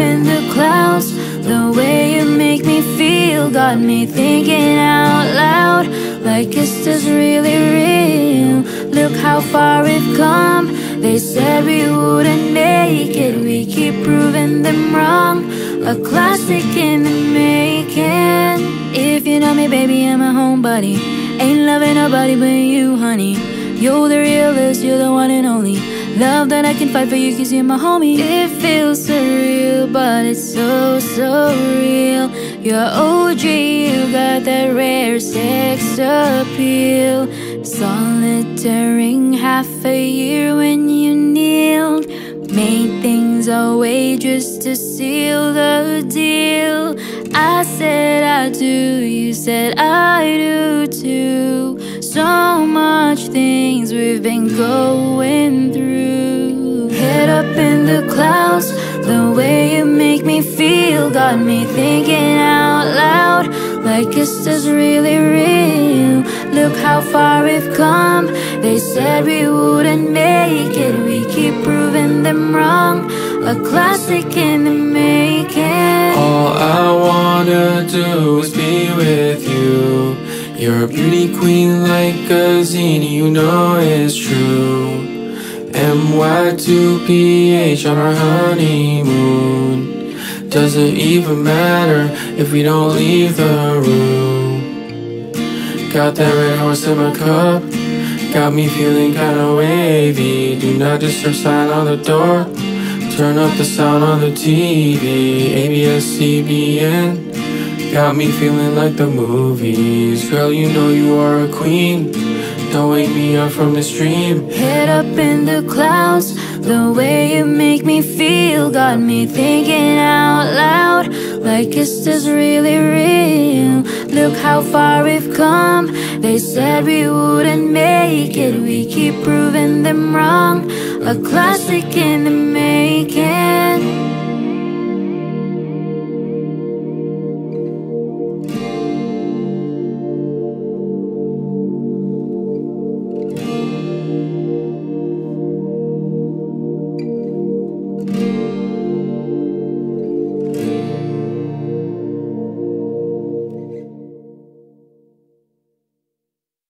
in the clouds. The way you make me feel Got me thinking out loud. Like is this really real? Look how far we've come. They said we wouldn't make it. We keep proving them wrong. A classic in the making. If you know me, baby, I'm a homebody. Ain't loving nobody but you, honey. You're the realest, you're the one and only. Love that I can fight for you cause you're my homie. It feels surreal it's so, so real. You're OG, you got that rare sex appeal. Solitaring half a year when you kneeled. Made things our way just to seal the deal. I said I do, you said I do too. So much things we've been going through. Head up in the clouds, the way Got me thinking out loud, like is this really real? Look how far we've come, they said we wouldn't make it. We keep proving them wrong, a classic in the making. All I wanna do is be with you. You're a beauty queen like Gazini, you know it's true. MY2PH on our honeymoon Doesn't even matter if we don't leave the room? Got that red horse in my cup. Got me feeling kinda wavy. Do not disturb sign on the door. Turn up the sound on the TV ABS-CBN Got me feeling like the movies. Girl, you know you are a queen. Don't wake me up from this dream. Head up in the clouds, the way you make me feel Got me thinking out loud, like is this really real? Look how far we've come, they said we wouldn't make it. We keep proving them wrong, a classic in the making